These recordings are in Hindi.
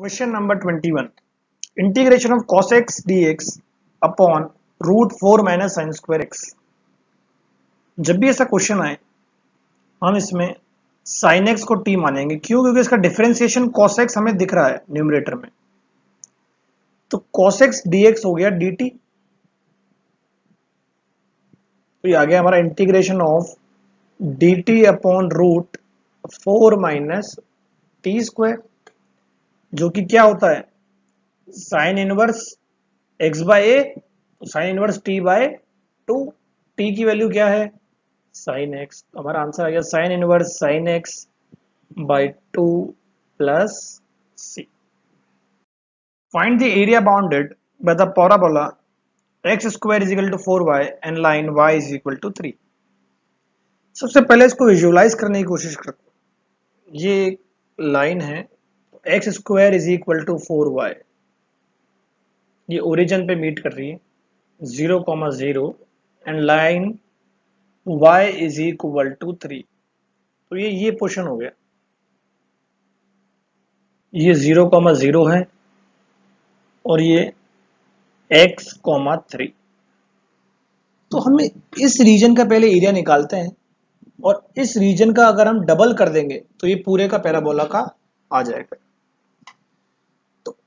Question number 21. Integration of cos x dx upon root 4 minus sin square x. जब भी ऐसा क्वेश्चन आए, हम इसमें साइन एक्स को टी मानेंगे। क्यों? क्योंकि इसका डिफरेंशिएशन cos x हमें दिख रहा है न्यूमरेटर में। तो cos x dx हो गया dt तो ये आ गया हमारा integration of d t upon root four minus t square जो कि क्या होता है? Sine inverse x by a sine inverse t by two t की वैल्यू क्या है? साइन एक्स हमारा आंसर आ गया sine inverse sine x by two plus c find the area bounded by the parabola x square is equal to four y and line y is equal to three सबसे पहले इसको विजुअलाइज करने की कोशिश करते ये एक लाइन है। X square is equal to four y ये ओरिजिन पे मीट कर रही है। Zero comma zero and line y is equal to three तो ये ये पोर्शन हो गया। ये ज़ीरो कॉमा ज़ीरो है और ये एक्स कॉमा थ्री तो हमें इस रीजन का पहले एरिया निकालते हैं और इस रीजन का अगर हम डबल कर देंगे तो ये पूरे का पैराबोला का आ जाएगा।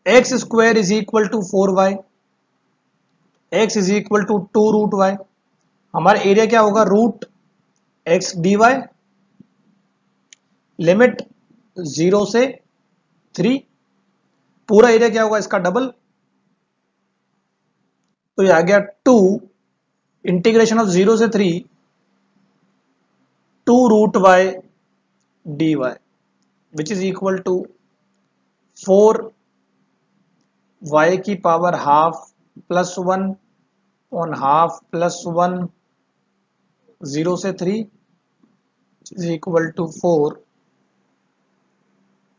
X square is equal to four y x is equal to two root y हमारा एरिया क्या होगा? Root x d y limit zero से थ्री पूरा एरिया क्या होगा इसका? डबल तो ये आ गया टू इंटीग्रेशन ऑफ़ ज़ीरो से three two root y d y which is equal to four y की power half plus one on half plus one zero से three is equal to four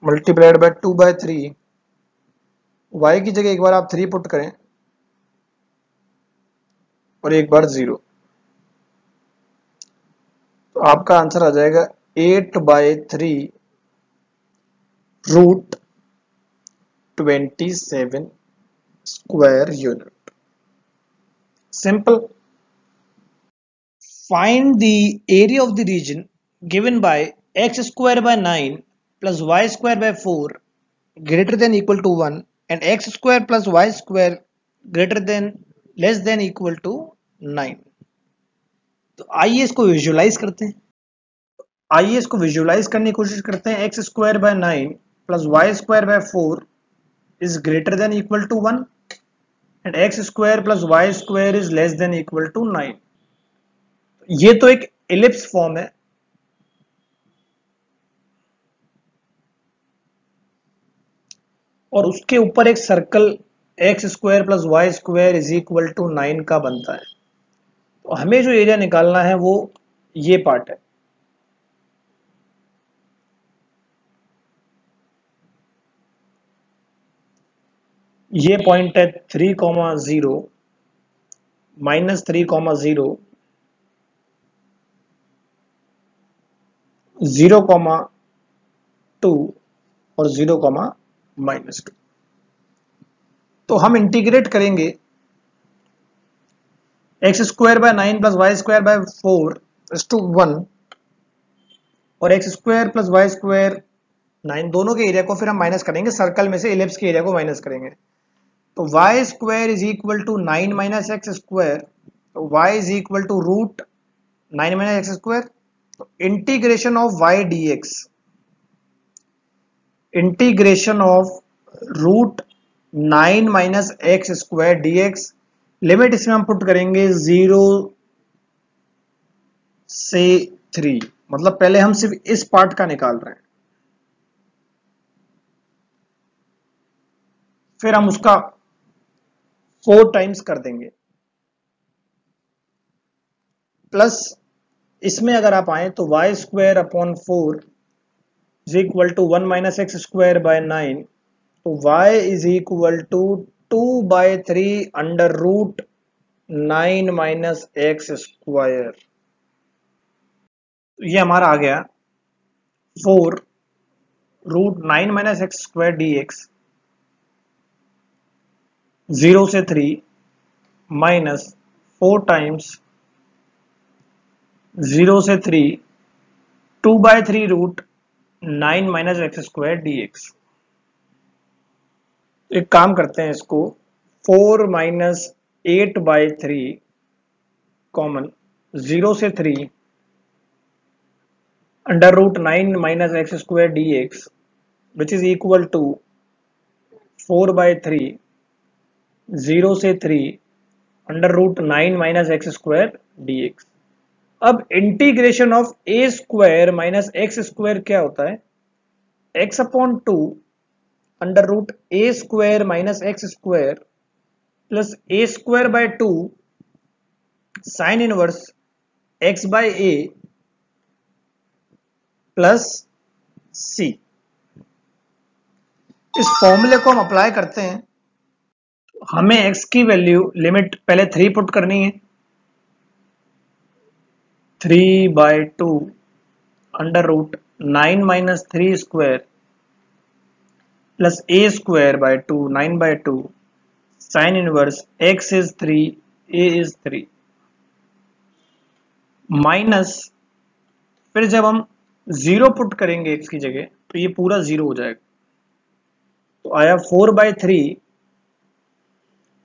multiplied by two by three y की जगह एक बार आप थ्री पुट करें और एक बार ज़ीरो तो आपका आंसर आ जाएगा eight by three root twenty seven square unit simple find the area of the region given by x square by nine plus y square by four greater than equal to one and x square plus y square greater than less than equal to nine तो आइए इसको विजुअलाइज करते हैं। आइए इसको विजुअलाइज करने की कोशिश करते हैं। X square by nine plus y square by four is greater than equal to one and x square plus y square is less than equal to nine ये तो एक एलिप्स फॉर्म है। और उसके ऊपर एक circle x square plus y square is equal to nine का बनता है। तो हमें जो एरिया निकालना है वो ये पार्ट है। ये पॉइंट है three comma zero minus three comma zero zero comma two और ज़ीरो कॉमा माइनस टू तो हम इंटीग्रेट करेंगे x square by nine plus y square by four to one और x square plus y square nine दोनों के एरिया को फिर हम माइनस करेंगे सर्कल में से इलेप्स के एरिया को माइनस करेंगे। तो y square is equal to nine minus x square तो y is equal to root nine minus x square integration of y d x integration of root nine minus x square d x limit इसमें हम पुट करेंगे ज़ीरो से थ्री मतलब पहले हम सिर्फ़ इस पार्ट का निकाल रहे हैं। फिर हम उसका फोर टाइम्स कर देंगे। प्लस इसमें अगर आप आए तो y square upon four is equal to one minus x square by nine तो y is equal to two by three under root nine minus x square ये हमारा आ गया four root nine minus x square d x zero से three minus four times zero से three, two by three root nine minus x square d x. एक काम करते हैं इसको, four minus eight by three common, zero से three under root nine minus x square d x which is equal to four by three zero से three under root nine minus x square d x अब integration of a square minus x square क्या होता है? X upon two under root a square minus x square plus a square by two sine inverse x by a plus c इस फॉर्मूले को हम अप्लाई करते हैं। हमें x की वैल्यू लिमिट पहले थ्री पुट करनी है. Three by two under root nine minus three square plus a square by two nine by two sine inverse x is three a is three minus फिर जब हम ज़ीरो पुट करेंगे एक्स की जगह तो ये पूरा ज़ीरो हो जाएगा. तो आया four by three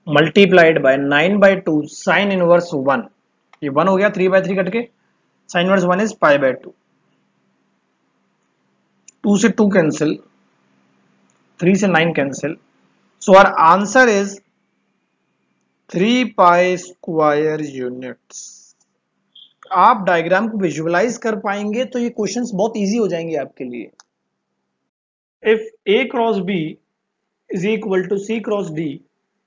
multiplied by nine by two sine inverse one ये वन हो गया थ्री बाय थ्री कट के sine inverse one is pi by two two से टू कैंसिल थ्री से nine cancel so our answer is three pi square units आप डायग्राम को विजुअलाइज कर पाएँगे तो ये क्वेश्चंस बहुत इजी हो जाएँगे आपके लिए. If a cross b is equal to c cross d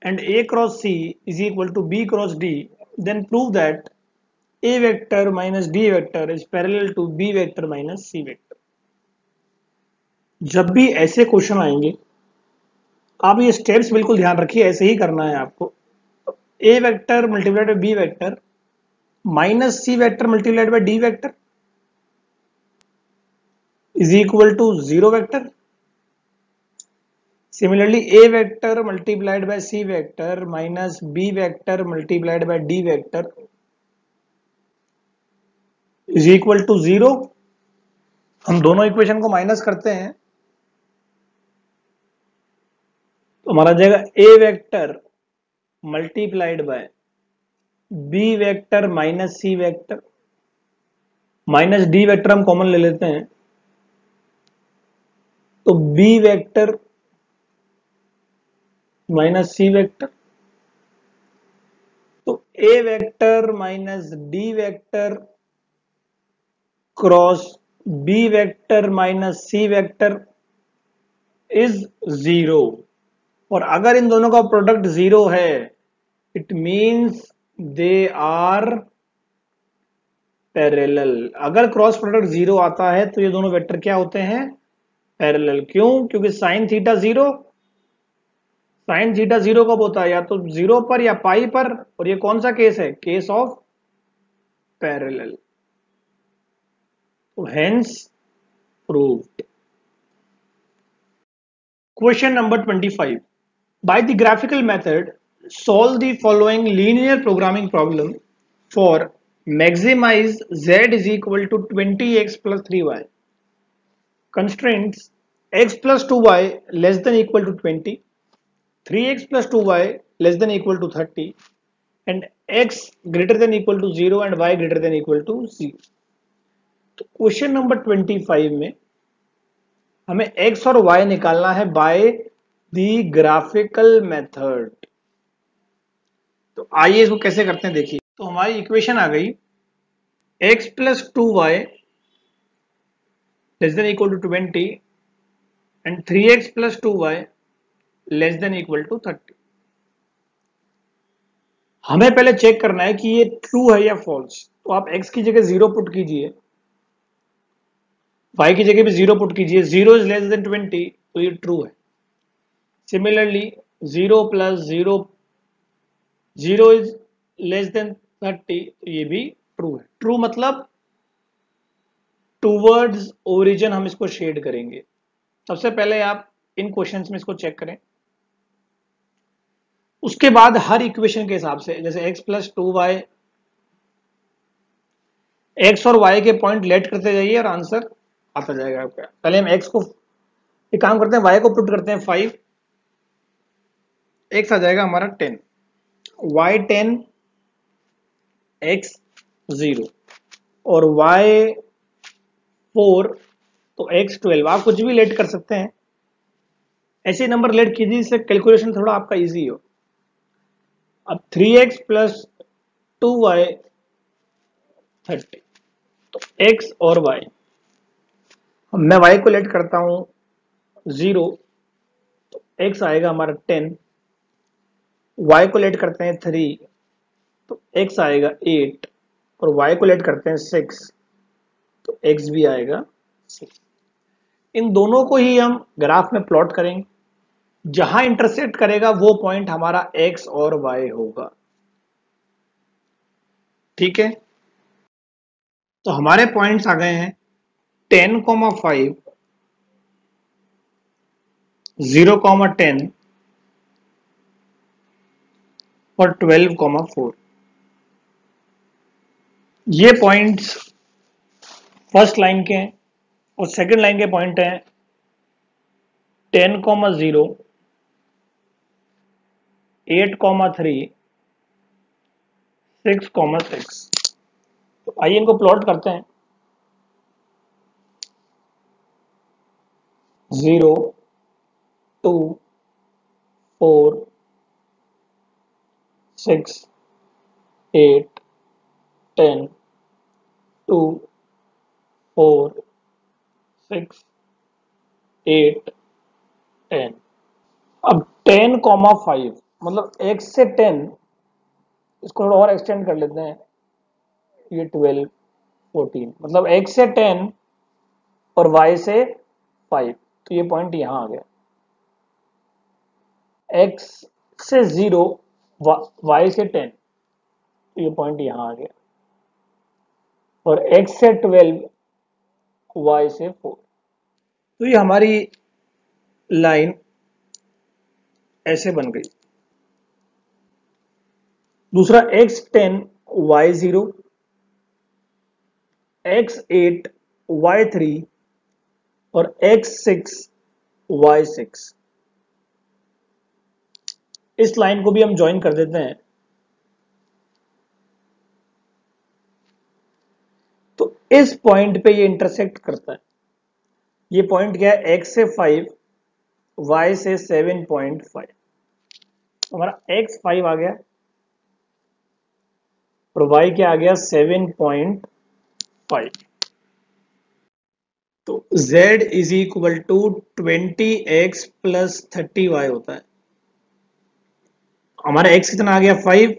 and a cross c is equal to b cross d then prove that a vector minus d vector is parallel to b vector minus c vector जब भी ऐसे क्वेश्चन आएँगे, आप ये स्टेप्स बिल्कुल ध्यान रखिए, ऐसे ही करना है आपको। A vector multiplied by b vector minus c vector multiplied by d vector is equal to 0 vector. Similarly, a vector multiplied by c vector minus b vector multiplied by d vector is equal to 0 हम दोनों इक्वेशन को माइनस करते हैं। तो हमारा जाएगा a vector multiplied by b vector minus c vector minus d vector हम कॉमन ले लेते हैं। तो b vector minus c vector तो a vector minus d vector cross b vector minus c vector is zero और अगर इन दोनों का प्रोडक्ट ज़ीरो है it means they are parallel अगर क्रॉस प्रोडक्ट ज़ीरो आता है तो ये दोनों वेक्टर क्या होते हैं? पैरेलल क्यों? क्योंकि sine theta zero sine theta zero कब होता है? या तो ज़ीरो पर या पाई पर? और ये कौन सा केस है? केस ऑफ़ पैरल तो hence proved question number 25 by the graphical method solve the following linear programming problem for maximize z is equal to 20x plus three y constraints x plus two y less than equal to 20 3x plus 2y less than equal to 30 and x greater than equal to 0 and y greater than equal to 0. तो क्वेश्चन नंबर 25 में हमें x और y निकालना है बाय द ग्राफिकल मेथड तो आइए इसको कैसे करते हैं देखिए तो हमारी इक्वेशन आ गई x plus two y less than equal to twenty and three x plus two y less than equal to thirty हमें पहले चेक करना है कि ये ट्रू है या फॉल्स तो आप x की जगह ज़ीरो पुट कीजिए। y की जगह भी ज़ीरो पुट कीजिए। Zero is less than twenty तो ये ट्रू है। Similarly zero plus zero zero is less than thirty तो ये भी ट्रू है। ट्रू मतलब टूवर्ड्स ओरिजिन हम इसको शेड करेंगे। सबसे पहले आप इन क्वेश्चंस में इसको चेक करें। उसके बाद हर इक्वेशन के हिसाब से, जैसे x plus two y x और वाई के पॉइंट लेट करते जाइए और आंसर आता जाएगा आपका। पहले हम एक्स को, एक काम करते हैं वाई को पुट करते हैं फाइव एक्स आ जाएगा हमारा ten y ten x zero और वाई फोर तो एक्स ट्वेल्व आप कुछ भी लेट कर सकते हैं। ऐसे नंबर लेट कीजिए, इससे कैलकुलेशन थोड़ा आपका इजी हो। अब three x plus two y thirty तो एक्स और वाई मैं वाई को लेट करता हूँ ज़ीरो तो एक्स आएगा हमारा टेन वाई को लेट करते हैं थ्री तो एक्स आएगा एट और वाई को लेट करते हैं सिक्स तो एक्स भी आएगा सिक्स इन दोनों को ही हम ग्राफ में प्लॉट करेंगे। जहाँ इंटरसेक्ट करेगा, वो पॉइंट हमारा एक्स और वाई होगा। ठीक है? तो हमारे पॉइंट्स आ गए हैं ten comma five, zero comma ten और ट्वेल्व कॉमा फोर। ये पॉइंट्स फ़र्स्ट लाइन के हैं और सेकंड लाइन के पॉइंट हैं ten comma zero eight comma three, six comma six. तो आइए इनको प्लॉट करते हैं। Zero, two, four, six, eight, ten, two, four, six, eight, ten. अब टेन कॉमा फाइव। मतलब एक्स से टेन इसको थोड़ा और एक्सटेंड कर लेते हैं। ये ट्वेल्व फोर्टीन मतलब एक्स से टेन और वाई से फाइव तो ये पॉइंट यहाँ आ गया। एक्स से ज़ीरो वाई से टेन तो ये पॉइंट यहाँ आ गया। और एक्स से ट्वेल्व वाई से फोर तो ये हमारी लाइन ऐसे बन गई। दूसरा x ten y zero x eight y three और एक्स सिक्स वाई सिक्स इस लाइन को भी हम ज्वाइन कर देते हैं। तो इस पॉइंट पे ये इंटरसेक्ट करता है। ये पॉइंट क्या है? एक्स से फाइव वाई से सेवन पॉइंट फाइव हमारा एक्स फाइव आ गया। और वाई क्या आ गया? सेवन पॉइंट फाइव तो z is equal to twenty x plus thirty y होता है। हमारा x कितना आ गया? Five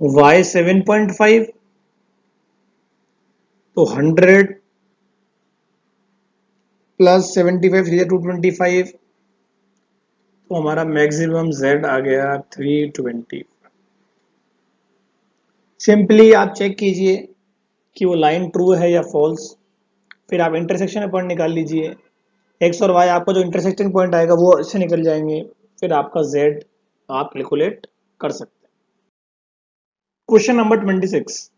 y seven point five तो hundred plus seventy five three two twenty five तो हमारा मैक्सिमम z आ गया थ्री ट्वेंटी सिंपली आप चेक कीजिए कि वो लाइन ट्रू है या फॉल्स। फिर आप इंटरसेक्शन पॉइंट निकाल लीजिए। एक्स और वाई आपका जो इंटरसेक्शन पॉइंट आएगा वो इससे निकल जाएँगे। फिर आपका जेड आप कैलकुलेट कर सकते हैं। Question number twenty six.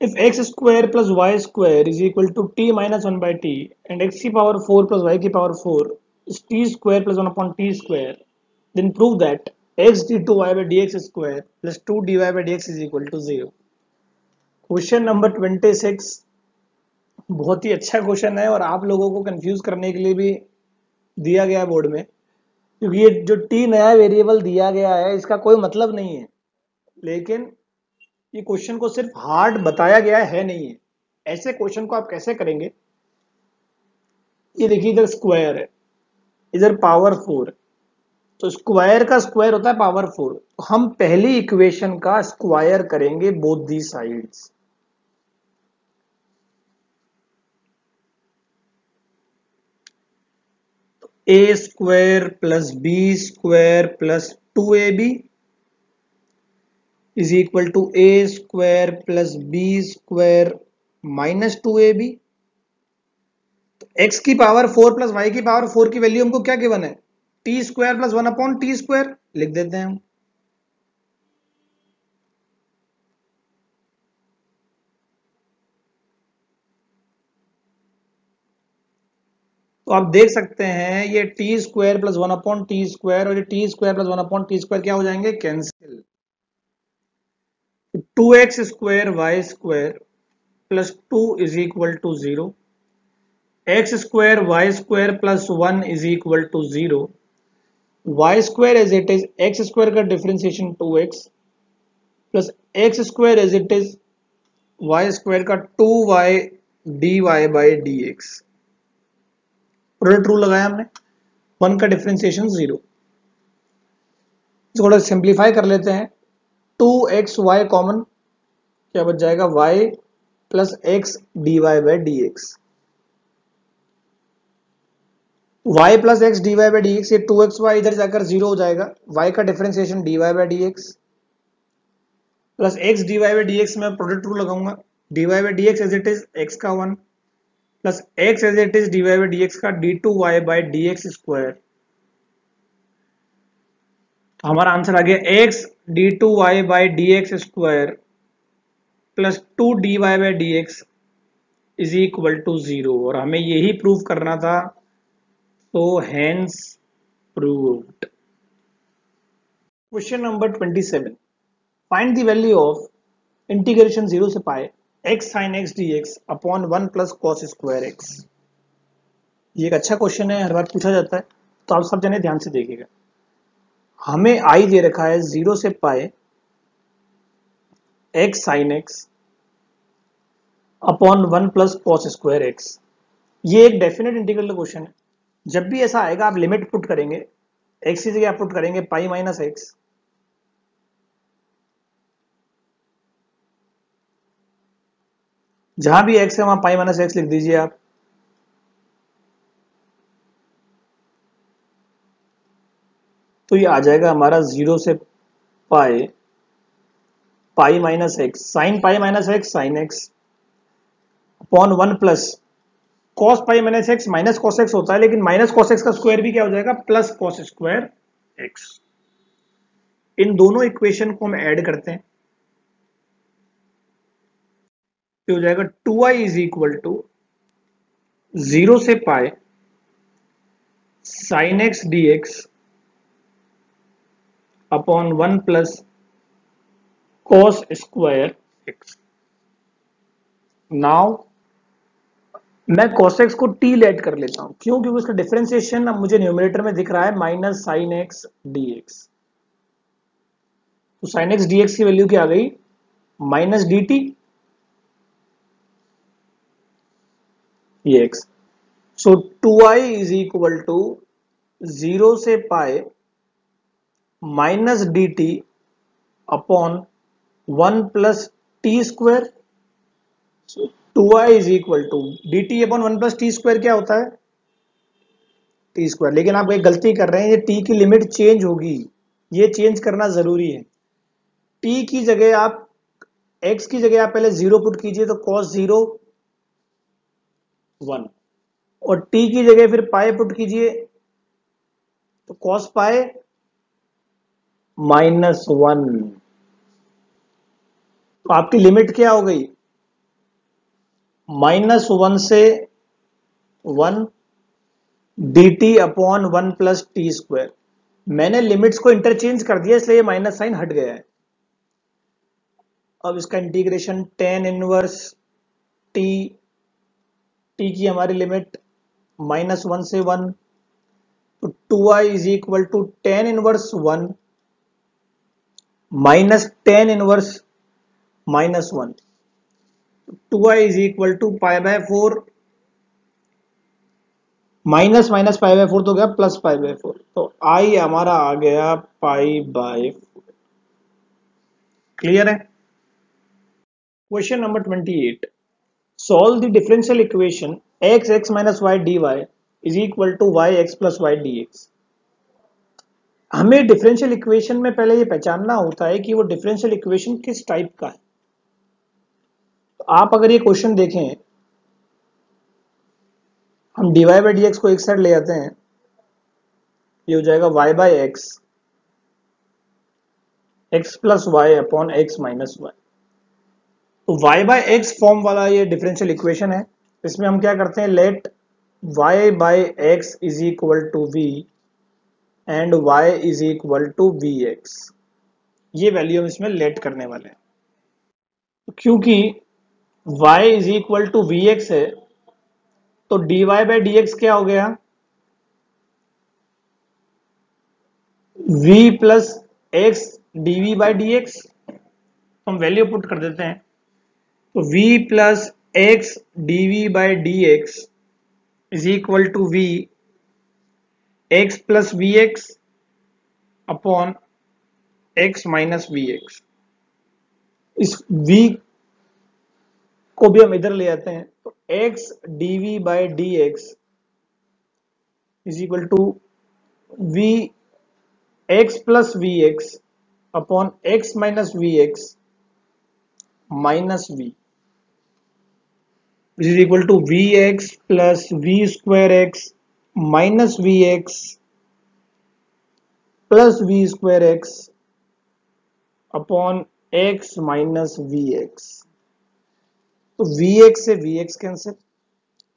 If x square plus y square is equal to t minus one by t and x की पावर फोर प्लस वाई की power four is t square plus one upon t square then prove that x d two y by d x square plus two d y by d x is equal to zero question number twenty six बहुत ही अच्छा क्वेश्चन है और आप लोगों को कंफ्यूज करने के लिए भी दिया गया है बोर्ड में। क्योंकि ये जो टी नया वेरिएबल दिया गया है, इसका कोई मतलब नहीं है। लेकिन ये क्वेश्चन को सिर्फ़ हार्ड बताया गया है नहीं है। ऐसे क्वेश्चन को आप कैसे करेंगे? ये देखिए, इधर स्क्वायर है। इधर पावर फोर तो स्क्वायर का स्क्वायर होता है पावर फोर तो हम पहली इक्वेशन का स्क्वायर करेंगे both the sides a square plus b square plus two a b is equal to a square plus b square minus two a b x की पावर फोर प्लस वाई की पावर फोर की वैल्यू हमको क्या गिवन है? T square plus one upon t square लिख देते हैं हम। तो आप देख सकते हैं, ये t square plus one upon t square और ये t square plus one upon t square क्या हो जाएँगे? Cancel two x square y square plus two is equal to zero x square y square plus one is equal to zero y square as it is x square का differentiation two x plus x square as it is y square का two y d y by d x product rule लगाया हमने। वन का डिफ्रेंसिएशन ज़ीरो थोड़ा सिंप्लीफाई कर लेते हैं। टू एक्स वाई कॉमन क्या बच जाएगा? Y plus x d y by d x y plus x d y by d x ये टू एक्स वाई इधर जाकर ज़ीरो हो जाएगा। वाई का differentiation d y by d x plus x d y by d x में प्रोडक्ट रूल लगाऊँगा। D y by d x as it is x का one plus x as it is d y by d x का d two y by d x square. तो हमारा आंसर आ गया x d two y by d x square plus two d y by d x is equal to zero. और हमें यही प्रूव करना था तो hence proved question number twenty seven find the value of integration zero से pi. Sine x d x upon one plus cos square x ये एक अच्छा क्वेश्चन है, हर बार पूछा जाता है तो आप सब जने ध्यान से देखिएगा। हमें आई दे रखा है ज़ीरो से pi x sine x upon one plus cos square x ये एक डेफिनेट इंटीग्रल क्वेश्चन है। जब भी ऐसा आएगा, आप लिमिट पुट करेंगे एक्स की जगह आप पुट करेंगे पाई माइनस एक्स जहाँ भी एक्स है, वहाँ पाई माइनस एक्स लिख दीजिए आप। तो ये आ जाएगा हमारा ज़ीरो से pi pi minus x sine pi minus x sine x upon one plus cos pi minus x minus cos x होता है, लेकिन माइनस कॉस एक्स का स्क्वायर भी क्या हो जाएगा? प्लस कॉस स्क्वायर एक्स इन दोनों इक्वेशन को हम ऐड करते हैं। हो जाएगा two I is equal to zero से pi sine x d x upon one plus cos square x. Now, मैं cos को t लेट कर लेता हूँ। क्यों? क्योंकि उसका डिफरेंशिएशन अब मुझे न्यूमिनेटर में दिख रहा है minus sine x d x तो साइन एक्स डी एक्स की वैल्यू क्या आ गई? Minus d t x so two I is equal to zero से pi minus d t upon one plus t square two I is equal to d t upon one plus t square क्या होता है? टी स्क्वायर लेकिन आप एक गलती कर रहे हैं, ये टी की लिमिट चेंज होगी। ये चेंज करना ज़रूरी है। टी की जगह आप एक्स की जगह आप पहले ज़ीरो पुट कीजिए तो कॉस ज़ीरो वन और टी की जगह फिर पाए पुट कीजिए तो कॉस पाए माइनस वन तो आपकी लिमिट क्या हो गई? माइनस वन से one d t upon one plus t square मैंने लिमिट्स को इंटरचेंज कर दिया, इसलिए माइनस साइन हट गया है। अब इसका integration tan inverse t t की हमारी लिमिट माइनस वन से वन तो two I is equal to tan inverse one minus tan inverse minus one two I is equal to pi by four minus minus pi by four तो गया प्लस पाई बाय फोर तो आई हमारा आ गया पाई बाय फोर क्लियर है? Question number twenty eight differential equation x x minus y d y is equal to y x plus y d x हमें डिफरेंशियल इक्वेशन में पहले ये पहचानना होता है कि वो डिफरेंशियल इक्वेशन किस टाइप का है। तो आप अगर ये क्वेश्चन देखें, हम वाई बाई डी को एक साइड ले आते हैं। ये हो जाएगा y by x x plus y upon x minus y तो y बाई एक्स फॉर्म वाला ये डिफरेंशियल इक्वेशन है। इसमें हम क्या करते हैं? Let y by x is equal to v and y is equal to v x ये वैल्यू हम इसमें लेट करने वाले हैं। क्योंकि y is equal to v x है तो dy बाई डी क्या हो गया? v plus x d v by d x हम वैल्यू पुट कर देते हैं। तो v plus x d v by d x is equal to v x plus v x upon x minus v x इस v को भी हम इधर ले आते हैं तो x d v by d x is equal to v x plus v x upon x minus v x minus v two v x plus v square x minus v x plus v square x upon x minus v x तो वी एक्स से v x cancel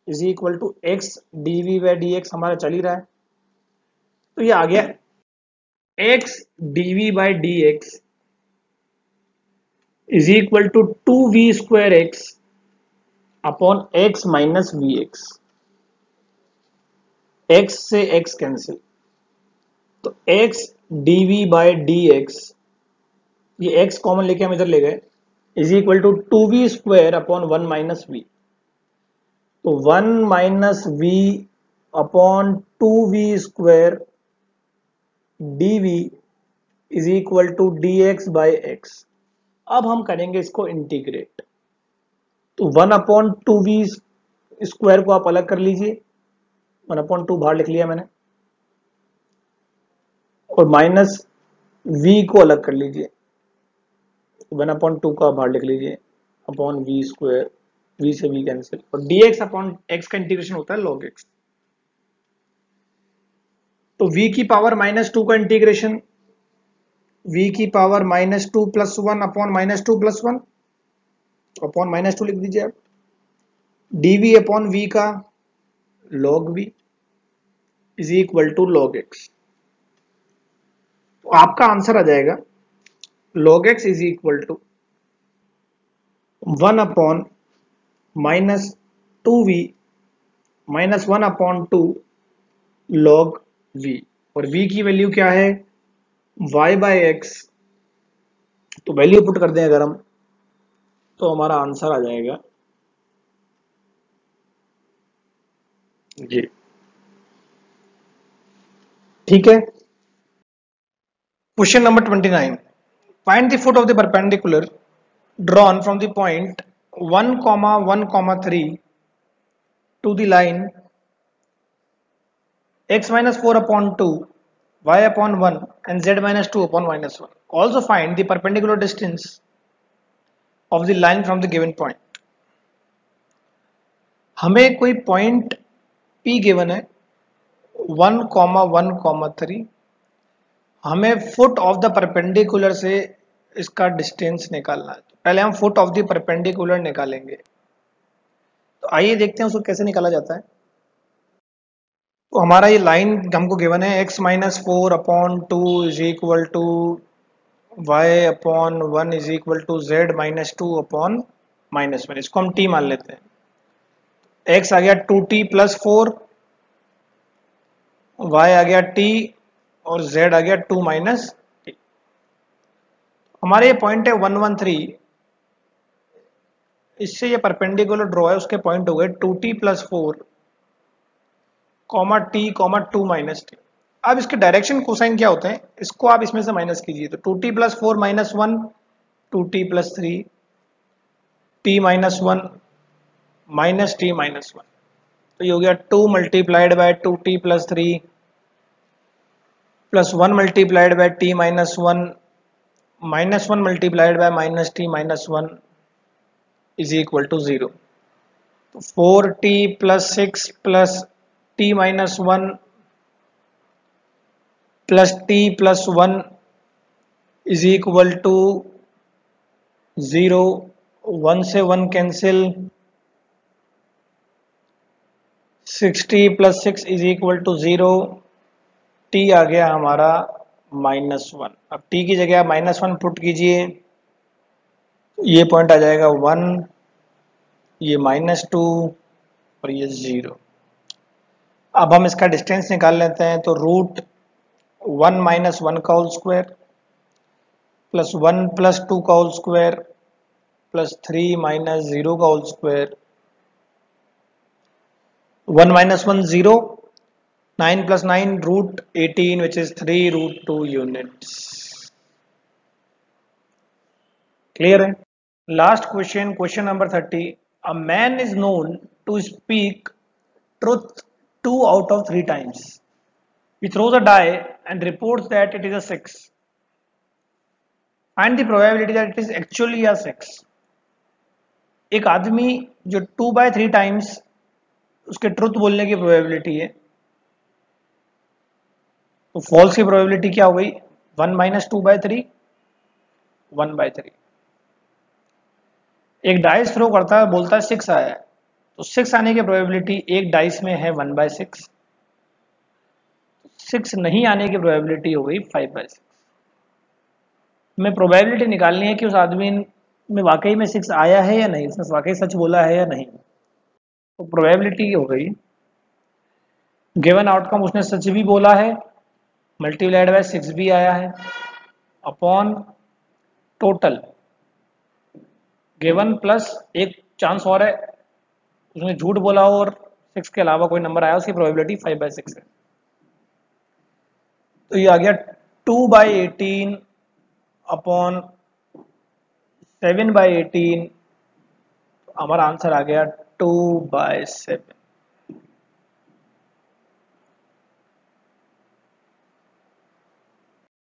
is equal to x d v by d x हमारा चल ही रहा है। तो ये आ गया x d v by d x is equal to two v square x upon x minus v x. X से एक्स कैंसिल तो x d v by d x ये एक्स कॉमन लेके हम इधर ले गए। Is equal to two v square upon one minus v तो one minus v upon two v square d v is equal to d x by x अब हम करेंगे इसको इंटीग्रेट तो one upon two v square को आप अलग कर लीजिए। वन अपॉन टू बाहर लिख लिया मैंने। और माइनस वी को अलग कर लीजिए। वन अपॉन टू का बाहर लिख लीजिए। अपॉन वी स्क्वायर वी से वी कैंसिल और एक्स अपॉन एक्स का इंटीग्रेशन होता है लॉग एक्स तो v की पावर माइनस टू का इंटीग्रेशन v की power minus two plus one upon minus two plus one upon minus two लिख दीजिए आप। डीवी अपॉन वी का log v is equal to log x तो आपका आंसर आ जाएगा log x is equal to one upon minus two v minus one upon two log v और वी की वैल्यू क्या है? y बाय एक्स तो वैल्यू पुट कर दें अगर हम। तो हमारा आंसर आ जाएगा। जी। ठीक है। Question number twenty nine find the foot of the perpendicular drawn from the point one comma one comma three to the line x minus four upon two y upon one and z minus two upon minus one also find the perpendicular distance of the line from the given point. हमें कोई पॉइंट P गिवन है 1 कॉमा 1 कॉमा 3 हमें फुट ऑफ़ द परपेंडिकुलर से इसका डिस्टेंस निकालना है। पहले हम फुट ऑफ़ द परपेंडिकुलर निकालेंगे। तो आइए देखते हैं उसको कैसे निकाला जाता है। तो हमारा ये लाइन हमको गिवन है, x minus four upon two is equal to y upon one is equal to z minus two upon minus one इसको हम t मान लेते हैं। x आ गया two t plus four y आ गया t और z आ गया टू माइनस टी हमारे ये पॉइंट है वन वन थ्री इससे ये परपेंडिकुलर ड्रॉ है, उसके पॉइंट हो गए two t plus four comma t comma two minus t अब इसके डायरेक्शन कोसाइन क्या होते हैं? इसको आप इसमें से माइनस कीजिए। तो two t plus four minus one two t plus three t minus one minus t minus one तो ये हो गया two multiplied by two t plus three plus one multiplied by t minus one minus one multiplied by minus t minus one is equal to zero four t plus six plus t minus one plus t plus one is equal to zero, one से one cancel, sixty plus six is equal to zero, t आ गया हमारा माइनस वन। अब टी की जगह माइनस वन पुट कीजिए, ये पॉइंट आ जाएगा वन, ये माइनस टू और ये ज़ीरो। अब हम इसका डिस्टेंस निकाल लेते हैं तो root 1 minus 1 col square plus 1 plus 2 col square plus 3 minus 0 col square. 1 minus 1 0 9 plus 9 root 18 which is 3 root 2 units. Clear? Last question question number 30 a man is known to speak truth 2 out of 3 times. He throws a die and reports that it is a 6 find the probability that it is actually a 6 एक आदमी जो टू बाय थ्री टाइम्स उसके ट्रुथ बोलने की प्रोबेबिलिटी है तो फॉल्स की प्रोबेबिलिटी क्या हो गई? One minus two by three one by three एक डाइस थ्रो करता है, बोलता है सिक्स आया है। तो सिक्स आने की प्रोबेबिलिटी एक डाइस में है वन बाय सिक्स सिक्स नहीं आने की प्रोबेबिलिटी हो गई फाइव बाई सिक्स हमें प्रोबेबिलिटी निकालनी है कि उस आदमी में वाकई में सिक्स आया है या नहीं? उसने वाकई सच बोला है या नहीं? तो प्रोबेबिलिटी हो गई। गिवन आउटकम उसने सच भी बोला है मल्टीप्लाइड बाय सिक्स भी आया है। अपॉन टोटल गिवन प्लस एक चांस और है। उसने झूठ बोला और सिक्स के अलावा कोई नंबर आया, उसकी प्रोबेबिलिटी फाइव बाई सिक्स है। तो ये आ गया two by eighteen upon seven by eighteen हमारा आंसर आ गया टू बाय सेवन